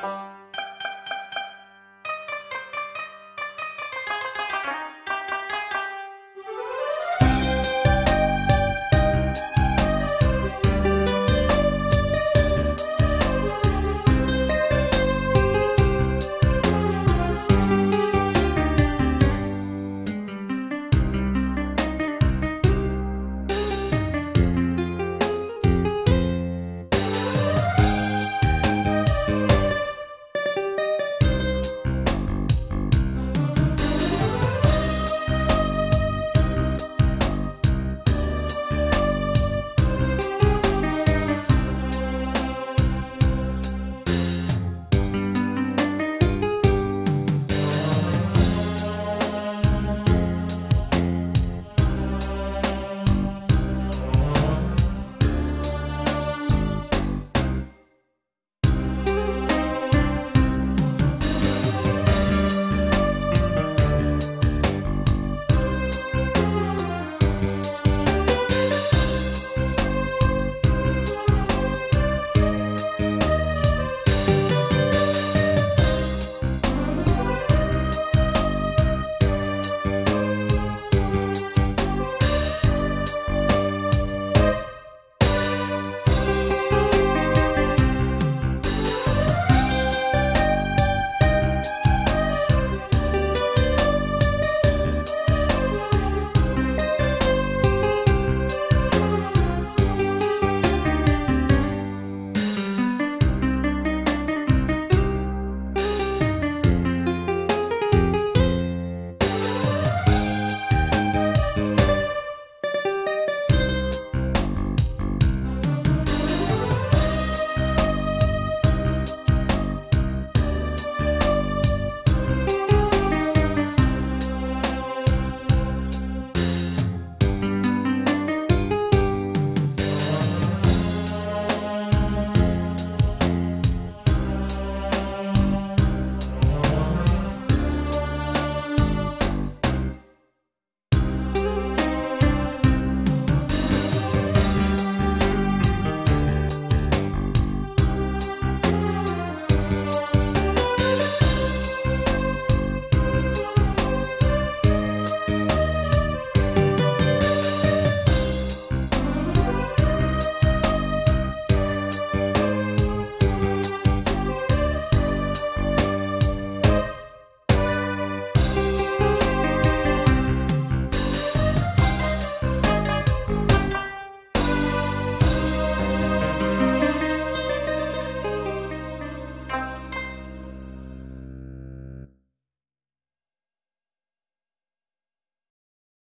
you